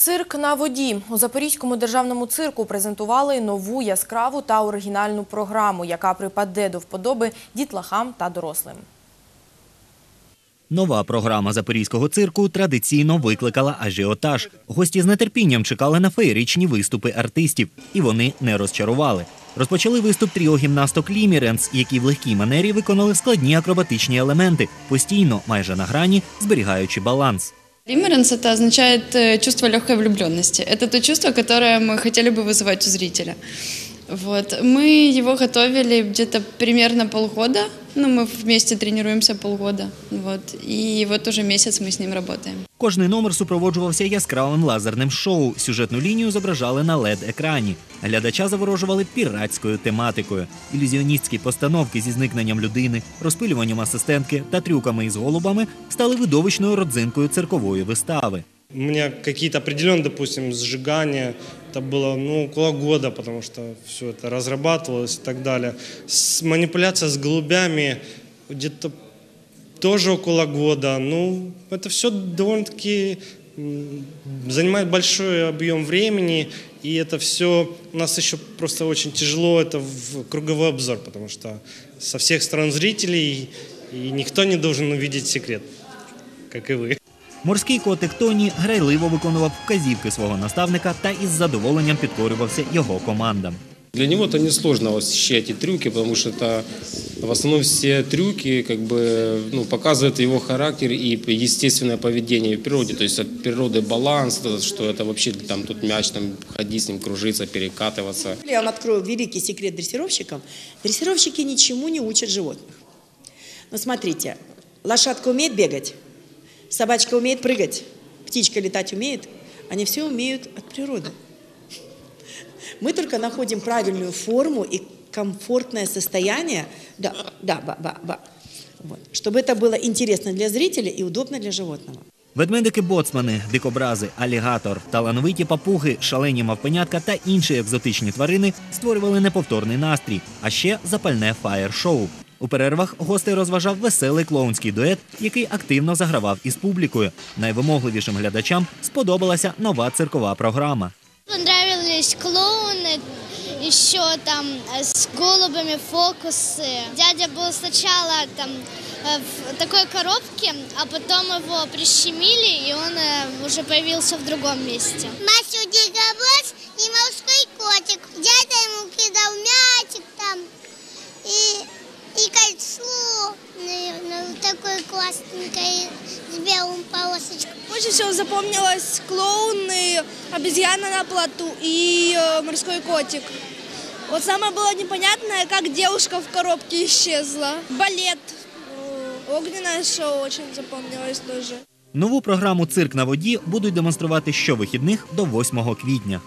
Цирк на воді у Запорізькому державному цирку презентували нову яскраву та оригінальну програму, яка припаде до вподоби дітлахам та дорослим. Нова програма запорізького цирку традиційно викликала ажіотаж. Гості з нетерпінням чекали на феєричні виступи артистів, і вони не розчарували. Розпочали виступ тріо гімнасток Ліміренс, які в легкій манері виконали складні акробатичні елементи, постійно, майже на грані, зберігаючи баланс. Римеренс это означает э, чувство легкой влюбленности. Это то чувство, которое мы хотели бы вызывать у зрителя. Вот. Мы его готовили где-то примерно полгода. Ну, мы вместе тренируемся полгода. Вот. И вот уже месяц мы с ним работаем. Кожний номер супроводжувався яскравим лазерним шоу. Сюжетну лінію зображали на led екрані Глядача заворожували піратською тематикою. Ілюзіоністські постановки зі зникненням людини, розпилюванням асистентки та трюками із голубами стали видовищною родзинкою циркової вистави. У меня какие-то определенные, допустим, сжигания, это было ну, около года, потому что все это разрабатывалось и так далее. С, манипуляция с голубями где-то тоже около года. Ну, это все довольно-таки занимает большой объем времени, и это все у нас еще просто очень тяжело, это в круговой обзор, потому что со всех сторон зрителей, и никто не должен увидеть секрет, как и вы. Морський котик Тоні грайливо виконував вказівки свого наставника та із задоволенням підкорювався його командам. Для него это несложно восхищать эти трюки, потому что это в основном все трюки как бы ну, показывают его характер и естественное поведение в природе. То есть от природы баланс, это что это вообще там тут мяч, там ходить с ним, кружиться, перекатываться. Я вам открою великий секрет дрессировщикам. Дрессировщики ничему не учат животных. Но смотрите, лошадка умеет бегать, собачка умеет прыгать, птичка летать умеет. Они все умеют от природы. Мы только находим правильную форму и комфортное состояние, да, да, ба, ба, ба. Вот. чтобы это было интересно для зрителя и удобно для животного. Ведмедики-боцмани, дикобрази, алігатор, талановиті папуги, шалені мавпенятка та інші екзотичні тварини створювали неповторний настрій, а ще запальне фаєр-шоу. У перервах гостей розважав веселий клоунський дует, який активно загравав із публікою. Найвимогливішим глядачам сподобалася нова циркова програма. Понравились клоуны, еще там э, с голубями фокусы. Дядя был сначала там э, в такой коробке, а потом его прищемили, и он э, уже появился в другом месте. наверное, вот такое классненькое с белым полосочкой. Больше всего запомнилось клоун и обезьяна на плоту и э, морской котик. Вот самое было непонятное, как девушка в коробке исчезла. Балет, э, огненное шоу очень запомнилось тоже. Нову програму Цирк на воді будуть демонструвати щовихідних до 8 квітня.